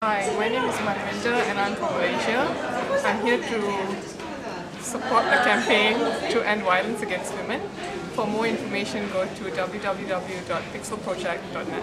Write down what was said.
Hi, my name is Manwinder and I'm from Malaysia. I'm here to support a campaign to end violence against women. For more information, go to www.pixelproject.net.